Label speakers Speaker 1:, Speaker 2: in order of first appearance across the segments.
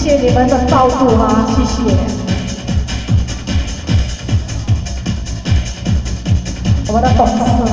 Speaker 1: 谢谢你们的帮助啊！谢谢，我们的董事。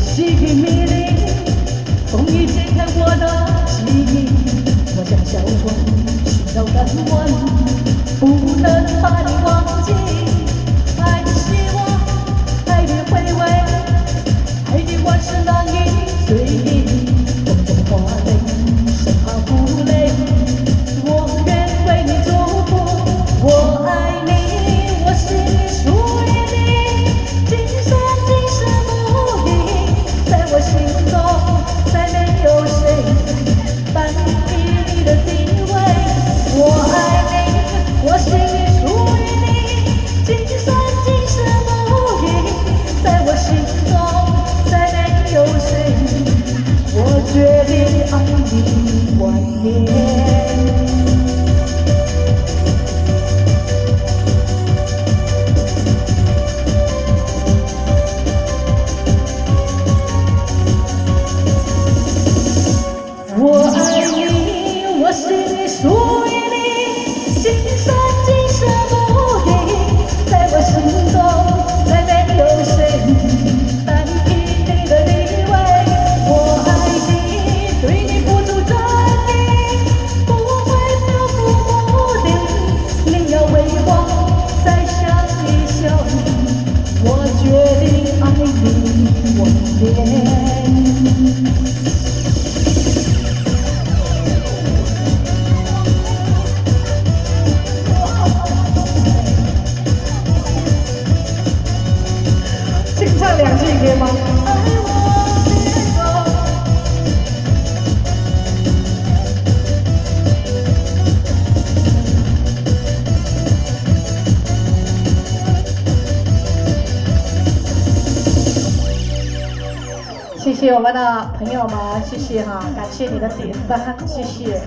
Speaker 1: 细雨迷离，风雨揭开我的记忆。我想笑过，想爱过，不能把你忘记。请唱两句，可以吗？谢谢我们的朋友们谢谢哈感谢你的点赞谢谢。